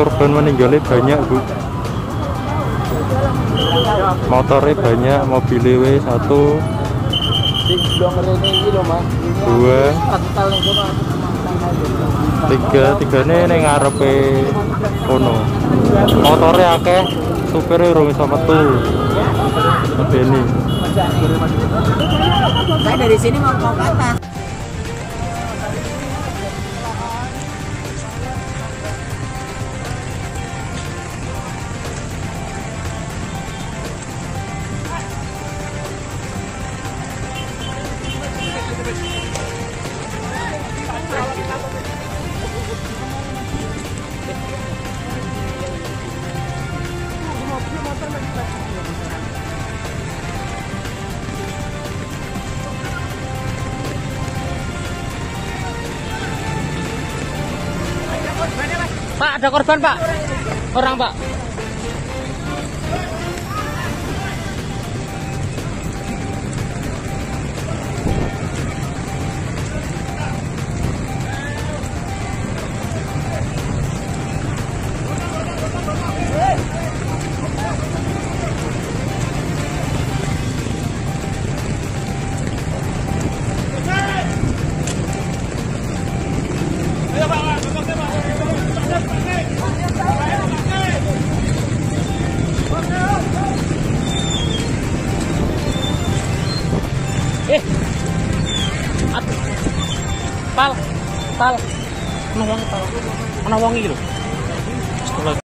korban meninggalnya banyak bu. Motornya banyak mobilnya satu. Dua. Tiga tiga ini neng ngarepe kono. Motornya akeh supirnya urung iso metu. Ini Saya dari sini mau ke atas. Pak, ada korban, Pak. Orang, Pak. eh. At. pal pal. Ana wong pal? Ana wong iki lho gitu?